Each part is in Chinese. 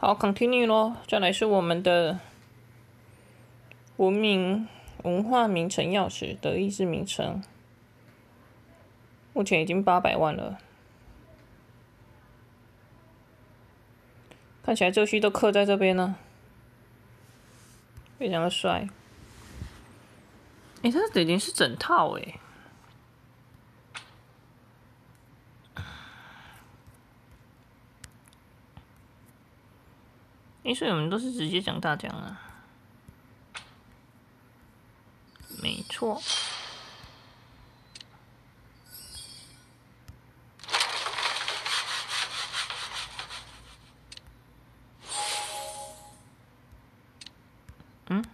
好，continue 咯，再来是我们的文明文化名城钥匙，德意志名城，目前已经八百万了，看起来这些都刻在这边呢，非常的帅。哎，它这已经是整套哎。因为我们都是直接讲大奖啊，没错。嗯？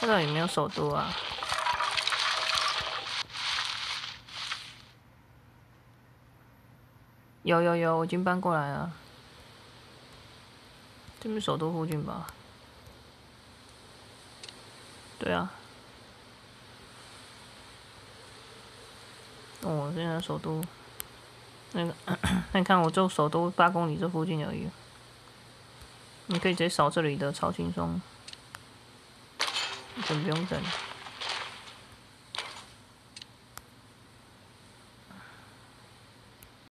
这个有没有首都啊？有有有，我已经搬过来了。这边首都附近吧？对啊。哦，现在首都，那个，那你看我就首都八公里这附近而已。你可以直接扫这里的，超轻松，根本不用等。